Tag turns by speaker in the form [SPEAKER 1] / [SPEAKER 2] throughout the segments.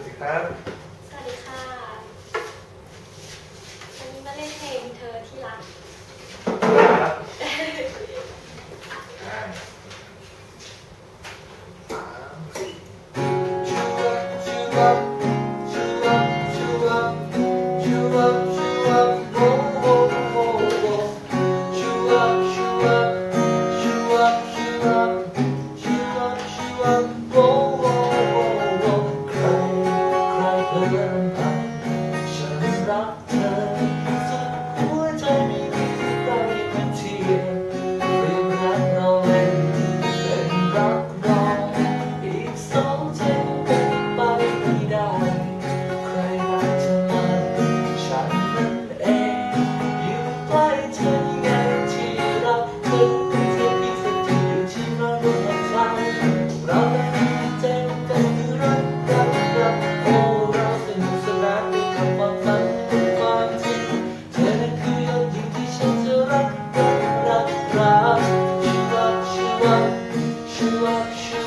[SPEAKER 1] สวัสดีครับ
[SPEAKER 2] สวัสดีค่ะวันนี้มาเล่นเพลงเธอที่รัก
[SPEAKER 1] ครับสามสี่ doctor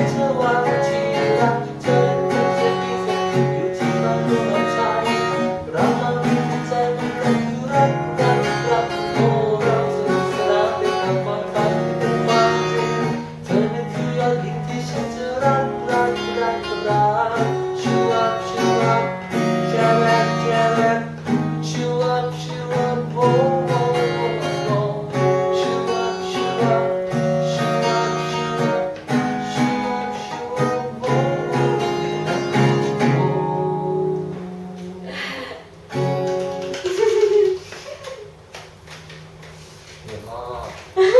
[SPEAKER 1] Jesus. 你妈